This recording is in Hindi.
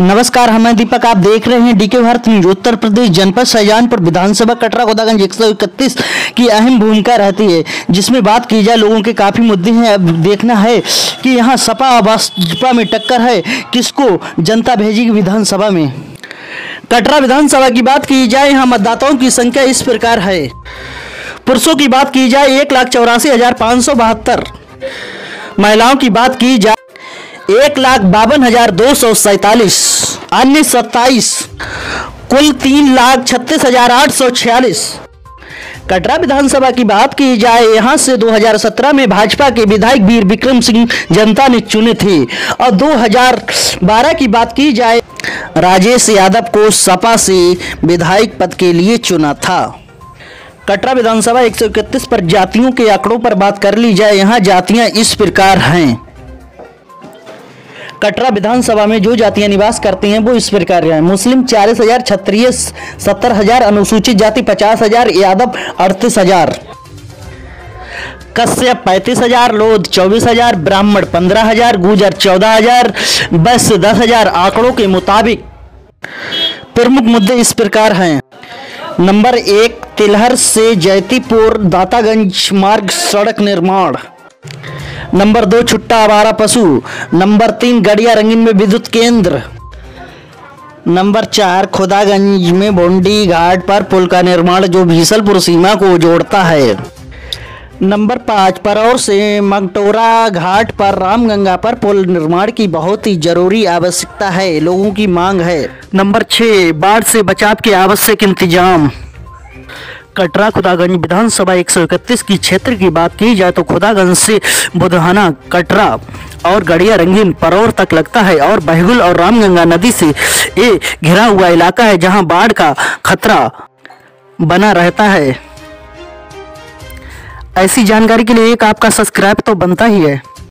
नमस्कार, हमें दीपक, आप देख रहे हैं डीके भारत न्यूज़ उत्तर प्रदेश, जनपद शाहजहानपुर विधानसभा कटरा गोदागंज इकतीस की अहम भूमिका रहती है, जिसमें बात की जाए लोगों के काफ़ी मुद्दे हैं। अब देखना है कि यहाँ सपा और बसपा में टक्कर है, किसको जनता भेजेगी विधानसभा में? कटरा विधानसभा की बात की जाए, यहाँ मतदाताओं की संख्या इस प्रकार है। पुरुषों की बात की जाए, एक लाख चौरासी हज़ार पाँच सौ बहत्तर। महिलाओं की बात की जाए एक लाख बावन हज़ार दो सौ सैतालीस, अन्य सत्ताईस, कुल तीन लाख छत्तीस हज़ार आठ सौ छियालीस। कटरा विधानसभा की बात की जाए, यहाँ से 2017 में भाजपा के विधायक वीर विक्रम सिंह जनता ने चुने थे। और 2012 की बात की जाए, राजेश यादव को सपा से विधायक पद के लिए चुना था। कटरा विधानसभा 131 पर जातियों के आंकड़ों पर बात कर ली जाए, यहाँ जातियाँ इस प्रकार हैं। कटरा विधानसभा में जो जातियाँ निवास करती हैं, वो इस प्रकार हैं। मुस्लिम चालीस हज़ार क्षत्रिय सत्तर हज़ार, अनुसूचित जाति पचास हज़ार, यादव अड़तीस हज़ार। कश्यप पैंतीस हज़ार, लोध चौबीस हज़ार, ब्राह्मण पंद्रह हज़ार, गुजर चौदह हज़ार, बस दस हज़ार, आंकड़ों के मुताबिक। प्रमुख मुद्दे इस प्रकार हैं। नंबर एक, तिलहर से जैतीपुर दातागंज मार्ग सड़क निर्माण। नंबर दो, छुट्टा आवारा पशु। नंबर तीन, गड़िया रंगीन में विद्युत केंद्र। नंबर चार, खुदागंज में बोंडी घाट पर पुल का निर्माण जो भीसलपुर सीमा को जोड़ता है। नंबर पाँच, परौर से मगटोरा घाट पर रामगंगा पर पुल निर्माण की बहुत ही ज़रूरी आवश्यकता है, लोगों की मांग है। नंबर छः, बाढ़ से बचाव के आवश्यक इंतज़ाम। कटरा खुदागंज विधानसभा 131 की क्षेत्र की बात की जाए तो खुदागंज से बुधहाना, कटरा और गड़िया रंगीन परोर तक लगता है और बहगुल और रामगंगा नदी से ये घिरा हुआ इलाका है जहाँ बाढ़ का खतरा बना रहता है। ऐसी जानकारी के लिए एक आपका सब्सक्राइब तो बनता ही है।